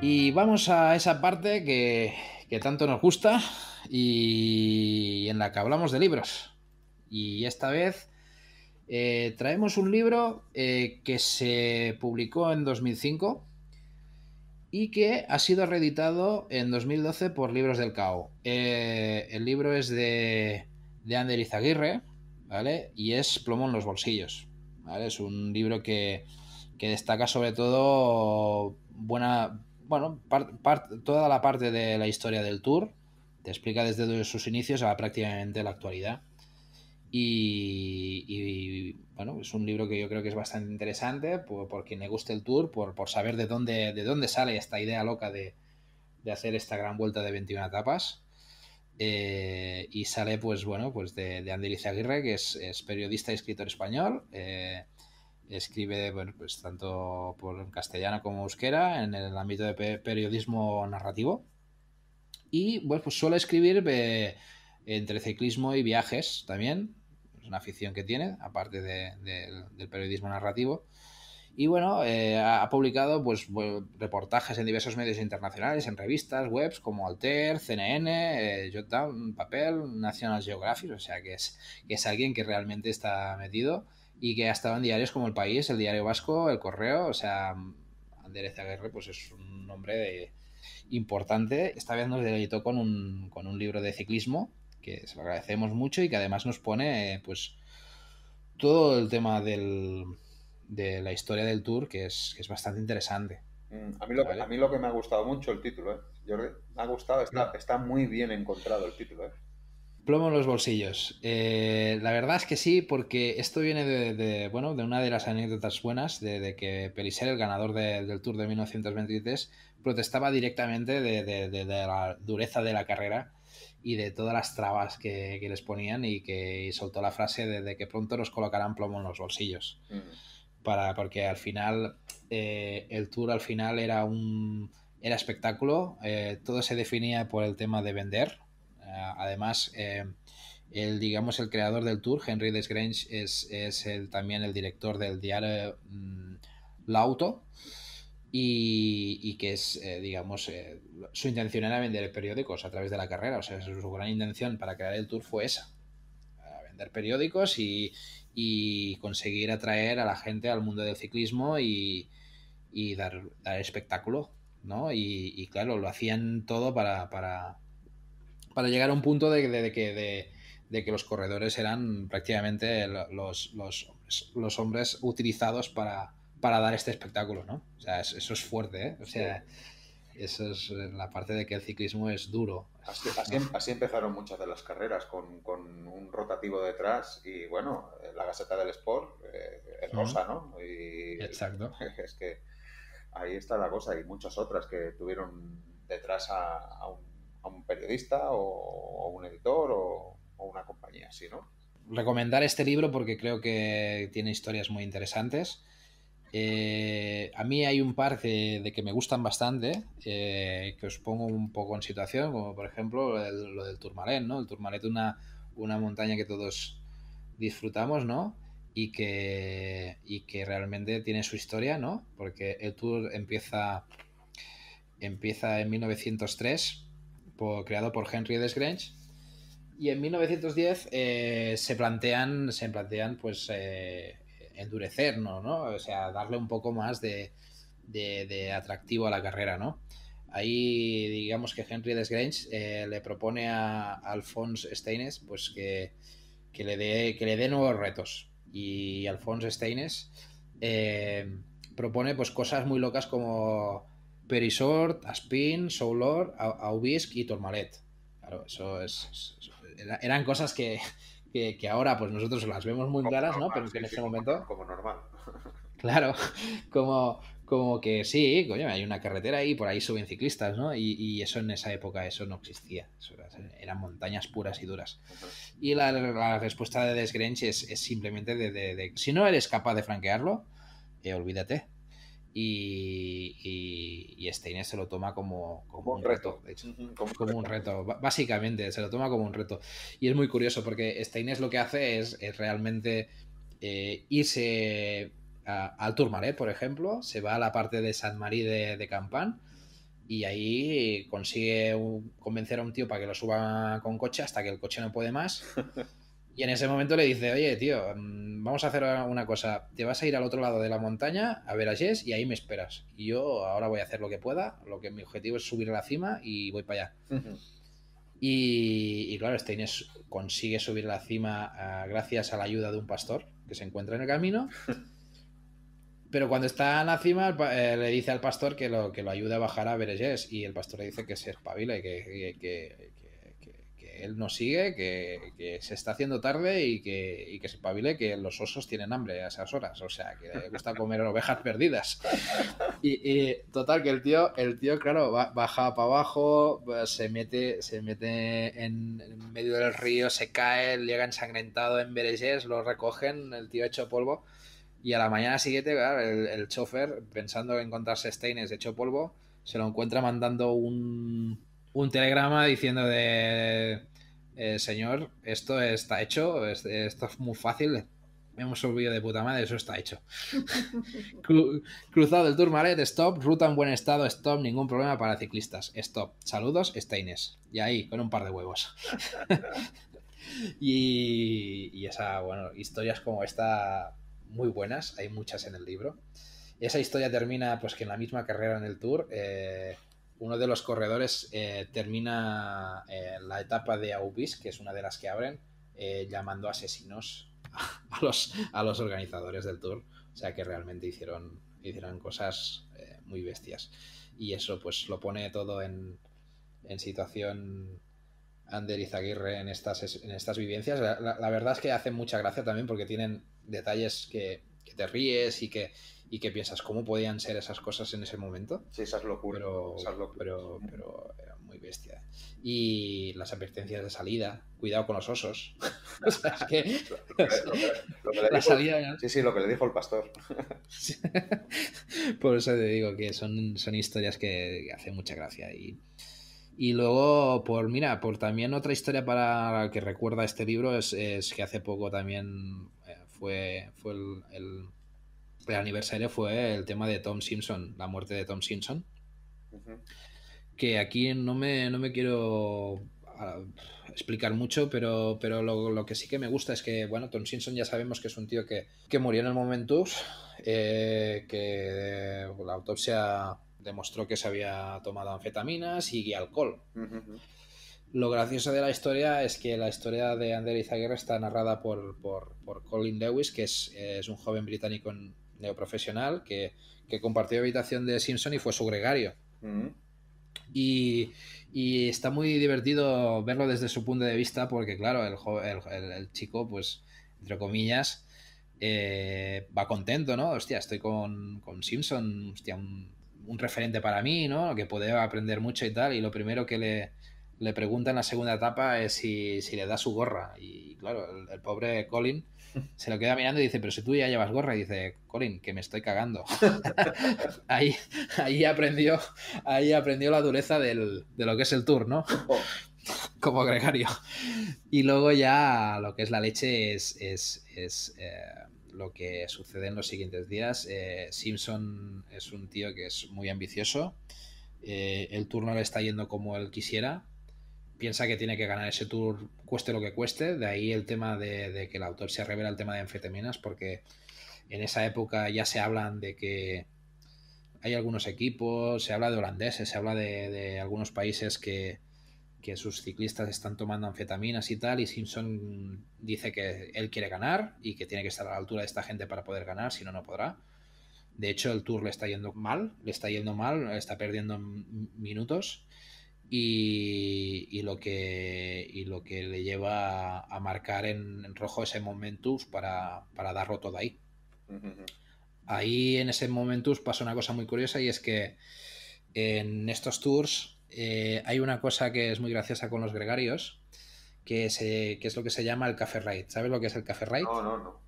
Y vamos a esa parte que, tanto nos gusta y en la que hablamos de libros. Y esta vez eh, traemos un libro eh, que se publicó en 2005 y que ha sido reeditado en 2012 por Libros del Cao. Eh, el libro es de, de Ander Izaguirre, ¿vale? Y es Plomo en los bolsillos. Es un libro que, que destaca sobre todo buena, bueno, toda la parte de la historia del tour, te explica desde sus inicios a prácticamente la actualidad. Y, bueno, es un libro que yo creo que es bastante interesante por, quien le guste el tour, por, por, saber de dónde, de dónde sale esta idea loca de, de hacer esta gran vuelta de 21 etapas. Eh, y sale, pues bueno, pues de, de Ander Aguirre, que es, es, periodista y escritor español. Eh, escribe, pues tanto por castellano como euskera, en el ámbito de periodismo narrativo. Y bueno, pues suele escribir eh, entre ciclismo y viajes también una afición que tiene, aparte del periodismo narrativo. Y bueno, eh, ha publicado pues, reportajes en diversos medios internacionales, en revistas, webs como Alter, CNN, eh, Jotdown, Papel, National Geographic, o sea que es, que es alguien que realmente está metido y que ha estado en diarios como El País, El Diario Vasco, El Correo, o sea, Ander Aguirre pues es un nombre importante. Esta vez nos deleitó con un, con un libro de ciclismo que se lo agradecemos mucho y que además nos pone pues todo el tema del, de la historia del tour que es, que es bastante interesante. Mm, a, mí lo, a mí lo que me ha gustado mucho el título, ¿eh? Jordi, me ha gustado, está, está muy bien encontrado el título. ¿eh? Plomo en los bolsillos. Eh, la verdad es que sí, porque esto viene de, bueno, de una de las anécdotas buenas de, que Periser, el ganador del Tour de 1923, protestaba directamente de, la dureza de la carrera y de todas las trabas que, les ponían y que soltó la frase de, que pronto nos colocarán plomo en los bolsillos. Mm. Para, porque al final eh, el tour al final era un era espectáculo, eh, todo se definía por el tema de vender. Eh, además, el, digamos, el creador del tour, Henry Desgrange, es, es el, también el director del diario mm, L'Auto y, que es, eh, digamos, eh, su intención era vender periódicos a través de la carrera. O sea, su gran intención para crear el tour fue esa. Vender periódicos y, y, conseguir atraer a la gente al mundo del ciclismo y, y dar, dar, espectáculo, ¿no? Y, claro, lo hacían todo para, para llegar a un punto de, de, que, de, de, que los corredores eran prácticamente los, los, los hombres utilizados para para dar este espectáculo, ¿no? O sea, eso es fuerte, ¿eh? O sea, eso es la parte de que el ciclismo es duro. Así, empezaron muchas de las carreras, con, un rotativo detrás y, bueno, la Gaceta del Sport eh, es rosa, ¿no? Y, Exacto. Es que ahí está la cosa y muchas otras que tuvieron detrás a, un, periodista o, un editor o, una compañía así, ¿no? Recomendar este libro porque creo que tiene historias muy interesantes eh, a mí hay un par de, que me gustan bastante, eh, que os pongo un poco en situación, como por ejemplo lo del Tourmalet, ¿no? El Tourmalet es una, una montaña que todos disfrutamos, ¿no? Y que, y que realmente tiene su historia, ¿no? Porque el Tour empieza, empieza en 1903, creado por Henry Desgrange, y en 1910 eh, se plantean, se plantean pues endurecernos, ¿no? O sea, darle un poco más de, atractivo a la carrera, ¿no? Ahí digamos que Henry Desgrange eh, le propone a, Alphonse Steines pues que, le dé que le dé nuevos retos y Alphonse Steines eh, propone pues cosas muy locas como Perisort, Aspin, Soulor, Aubisque y Tormalet. Claro, eso es eran cosas que, que, ahora pues nosotros las vemos muy claras, ¿no? Pero que en ese momento... Como normal. Claro, como, como que sí, coño, hay una carretera y por ahí suben ciclistas, ¿no? Y, eso en esa época, eso no existía. eran montañas puras y duras. Y la, respuesta de Desgrange es, es simplemente de, si no eres capaz de franquearlo, eh, olvídate y, y, Steiner se lo toma como, como un reto, de hecho, como, un reto, básicamente se lo toma como un reto. Y es muy curioso porque Steiner lo que hace es, realmente eh, irse al Tourmalet, por ejemplo, se va a la parte de San Marí de, de Campan y ahí consigue convencer a un tío para que lo suba con coche hasta que el coche no puede más. Y en ese momento le dice, oye, tío, mm, vamos a hacer una cosa. Te vas a ir al otro lado de la montaña a ver a Jess y ahí me esperas. Y yo ahora voy a hacer lo que pueda. Lo que mi objetivo es subir a la cima y voy para allá. y, claro, Steines consigue subir a la cima ah, gracias a la ayuda de un pastor que se encuentra en el camino. Pero cuando está en la cima, eh, le dice al pastor que lo, que lo ayude a bajar a Vergés y el pastor le dice que se espabila y que, que, él no sigue, que, se está haciendo tarde y que, y que se espabile que los osos tienen hambre a esas horas. O sea, que le gusta comer ovejas perdidas. Y, total, que el tío, el tío, claro, baja para abajo, se mete, se mete en, medio del río, se cae, llega ensangrentado en Vergés, lo recogen, el tío hecho polvo y a la mañana siguiente, el, el chofer, pensando en encontrarse Steines hecho polvo, se lo encuentra mandando un, un telegrama diciendo de eh, señor, esto está hecho, esto es muy fácil, hemos olvidado de puta madre, eso está hecho. cruzado el Tourmalet, stop, ruta en buen estado, stop, ningún problema para ciclistas, stop. Saludos, Steines. Y ahí, con un par de huevos. y, y esa, bueno, historias como esta muy buenas, hay muchas en el libro. esa historia termina pues que en la misma carrera en el Tour, eh, uno de los corredores eh, termina eh, la etapa de Aubis, que es una de las que abren, llamando asesinos a los, a los organizadores del Tour. O sea que realmente hicieron, hicieron cosas muy bestias. Y eso pues lo pone todo en, en situación Ander Izaguirre en estas, en estas vivencias. La, verdad es que hacen mucha gracia también porque tienen detalles que, te ríes y que, y que piensas cómo podían ser esas cosas en ese momento. Sí, esas locuras. Pero, pero, pero era muy bestia. Y las advertencias de salida, cuidado con los osos. la salida... Sí, sí, lo que le dijo el pastor. Por eso te digo que son, son historias que hacen mucha gracia. Y, y luego, por mira, por también otra historia para que recuerda este libro es, que hace poco también fue, fue el, el, aniversario fue el tema de Tom Simpson, la muerte de Tom Simpson. Que aquí no me, no me quiero ah, explicar mucho, pero, pero lo, que sí que me gusta es que, bueno, Tom Simpson ya sabemos que es un tío que, murió en el Momentus, eh, que la autopsia demostró que se había tomado anfetaminas y alcohol. Lo gracioso de la historia es que la historia de Ander Izaguirre está narrada por, Colin Lewis, que es, un joven británico neoprofesional que, que, compartió habitación de Simpson y fue su gregario. y, está muy divertido verlo desde su punto de vista porque, claro, el, el, chico, pues, entre comillas, eh, va contento, ¿no? Hostia, estoy con, con Simpson, hostia, un, un referente para mí, ¿no? Que puede aprender mucho y tal. Y lo primero que le, le pregunta en la segunda etapa es si, le da su gorra. Y claro, el, pobre Colin se lo queda mirando y dice, pero si tú ya llevas gorra, y dice, Colin, que me estoy cagando. ahí, ahí, aprendió, ahí aprendió la dureza de lo que es el tour, ¿no? Como gregario. Y luego ya lo que es la leche es, es, eh, lo que sucede en los siguientes días. Eh, Simpson es un tío que es muy ambicioso. Eh, el turno le está yendo como él quisiera. Piensa que tiene que ganar ese tour cueste lo que cueste. De ahí el tema de, que el autor se revela el tema de anfetaminas, porque en esa época ya se hablan de que hay algunos equipos, se habla de holandeses, se habla de algunos países que, que sus ciclistas están tomando anfetaminas y tal, y Simpson dice que él quiere ganar y que tiene que estar a la altura de esta gente para poder ganar, si no, no podrá. De hecho, el Tour le está yendo mal, le está yendo mal, está perdiendo minutos y, lo, que, y lo que le lleva a, marcar en, rojo ese Momentus para, para darlo todo ahí. Ahí en ese Momentus pasa una cosa muy curiosa y es que en estos tours eh, hay una cosa que es muy graciosa con los gregarios, que, es lo que se llama el café ride. ¿Sabes lo que es el café ride? No, no, no.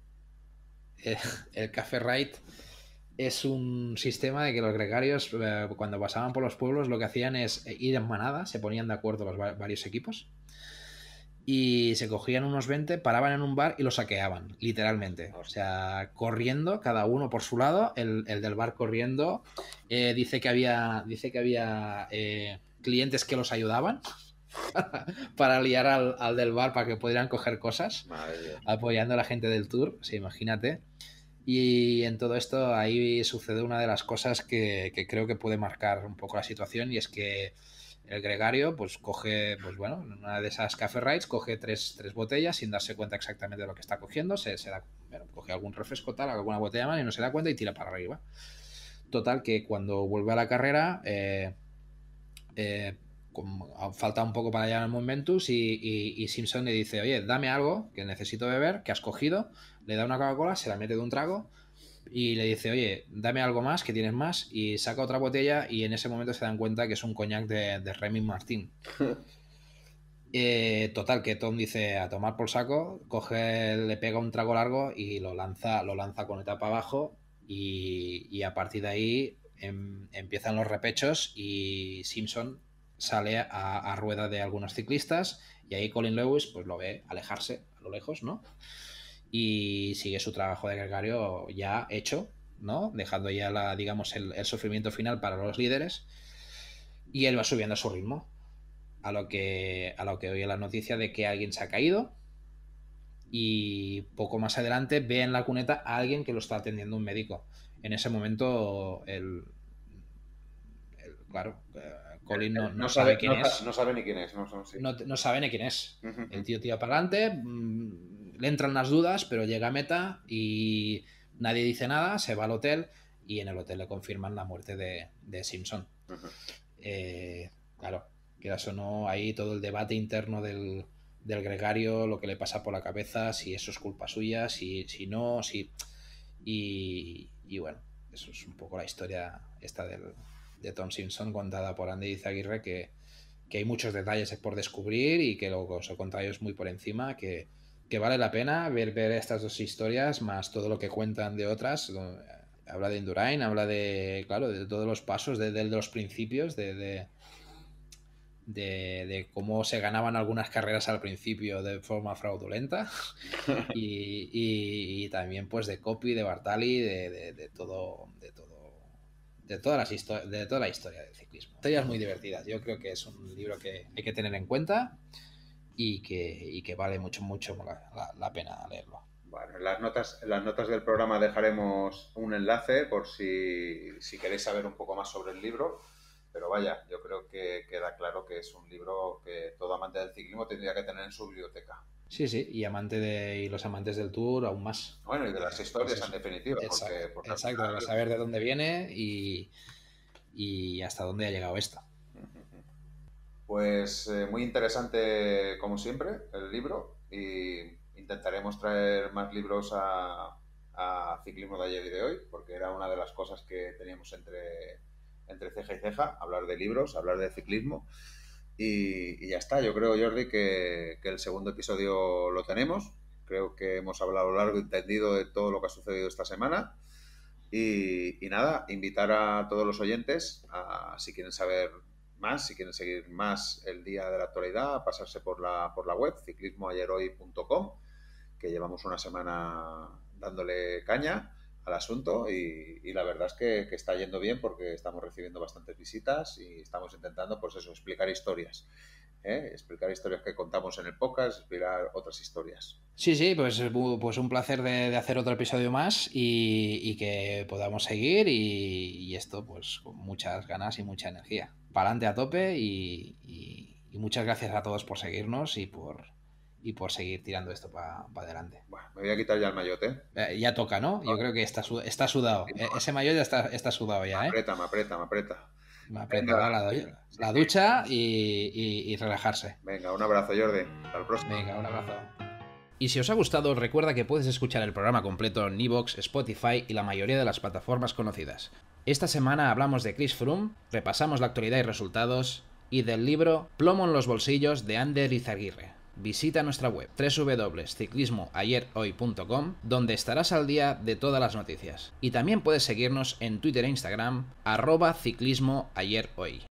Eh, el café ride es un sistema de que los gregarios, eh, cuando pasaban por los pueblos, lo que hacían es ir en manada, se ponían de acuerdo los varios equipos. y se cogían unos 20, paraban en un bar y lo saqueaban, literalmente. O sea, corriendo, cada uno por su lado, el, del bar corriendo. Eh, dice que había, dice que había eh, clientes que los ayudaban para liar al, del bar para que pudieran coger cosas, apoyando a la gente del tour, sí, imagínate. Y en todo esto ahí sucede una de las cosas que, que creo que puede marcar un poco la situación y es que el gregario, pues coge, pues bueno, en una de esas café rides, coge tres, tres, botellas sin darse cuenta exactamente de lo que está cogiendo, se, se da, coge algún refresco tal, alguna botella más y no se da cuenta y tira para arriba. Total, que cuando vuelve a la carrera, eh, eh, falta un poco para llegar al Momentus y, y, Simpson le dice, oye, dame algo que necesito beber, que has cogido, le da una Coca-Cola, se la mete de un trago y le dice, oye, dame algo más, que tienes más, y saca otra botella y en ese momento se dan cuenta que es un coñac de, de Remy Martín. Eh, total, que Tom dice a tomar por saco, coge, le pega un trago largo y lo lanza, lo lanza con etapa abajo y, a partir de ahí em, empiezan los repechos y Simpson sale a, a, rueda de algunos ciclistas y ahí Colin Lewis pues lo ve alejarse a lo lejos, ¿no? y sigue su trabajo de gregario ya hecho, ¿no? Dejando ya la, digamos, el, sufrimiento final para los líderes. Y él va subiendo a su ritmo. A lo que, a lo que oye la noticia de que alguien se ha caído. Y poco más adelante ve en la cuneta a alguien que lo está atendiendo un médico. En ese momento, el. Claro, eh, Colin no, sabe, quién es. No sabe ni quién es. No, sabe ni quién es. El tío tira para adelante mm, le entran las dudas, pero llega a meta y nadie dice nada, se va al hotel y en el hotel le confirman la muerte de, Simpson. Eh, claro, quieras o no, ahí todo el debate interno del, gregario, lo que le pasa por la cabeza, si eso es culpa suya, si, si no, si... Y, bueno, eso es un poco la historia esta de Tom Simpson contada por Andy Izaguirre, que, que hay muchos detalles por descubrir y que luego os he contado muy por encima, que, que vale la pena ver, ver estas dos historias, más todo lo que cuentan de otras. Habla de Indurain, habla de, claro, de todos los pasos, de, los principios, de, de, cómo se ganaban algunas carreras al principio de forma fraudulenta y, también pues de Copy, de Bartali, de, todo, de todo, de toda la historia del ciclismo. Historias muy divertidas. Yo creo que es un libro que hay que tener en cuenta y que, vale mucho, mucho la, pena leerlo. Bueno, en las notas, las notas del programa dejaremos un enlace por si, queréis saber un poco más sobre el libro. Pero vaya, yo creo que queda claro que es un libro que todo amante del ciclismo tendría que tener en su biblioteca. Sí, sí, y amante de y los amantes del tour aún más. Bueno, y de las historias pues en definitiva. Exacto, porque, exacto saber de dónde viene y, y hasta dónde ha llegado esta. Pues eh, muy interesante, como siempre, el libro y intentaremos traer más libros a, Ciclismo de ayer y de hoy, porque era una de las cosas que teníamos entre, entre ceja y ceja, hablar de libros, hablar de ciclismo. Y, ya está, yo creo, Jordi, que, el segundo episodio lo tenemos. Creo que hemos hablado largo y entendido de todo lo que ha sucedido esta semana. Y, nada, invitar a todos los oyentes, a, si quieren saber más, si quieren seguir más el día de la actualidad, pasarse por la, por la web ciclismoayeroy.com, que llevamos una semana dándole caña al asunto y, la verdad es que, está yendo bien porque estamos recibiendo bastantes visitas y estamos intentando, pues eso, explicar historias. ¿eh? Explicar historias que contamos en el podcast, explicar otras historias. Sí, sí, pues, pues un placer de, hacer otro episodio más y, que podamos seguir y, esto pues con muchas ganas y mucha energía. Para adelante a tope y, muchas gracias a todos por seguirnos y por, y por seguir tirando esto para adelante. Bueno, me voy a quitar ya el mayote. Eh, ya toca, ¿no? Yo creo que está, está sudado. E, ese ya está, está sudado ya, ¿eh? Me aprieta, me aprieta, me aprieta. Me aprieta la, la, ducha y, y, relajarse. Venga, un abrazo, Jordi. Hasta el próximo. Venga, un abrazo. Y si os ha gustado, recuerda que puedes escuchar el programa completo en Evox, Spotify y la mayoría de las plataformas conocidas. Esta semana hablamos de Chris Froome, repasamos la actualidad y resultados, y del libro Plomo en los bolsillos de Ander Izaguirre. Visita nuestra web www.ciclismoayerhoy.com donde estarás al día de todas las noticias. Y también puedes seguirnos en Twitter e Instagram arroba ciclismoayerhoy.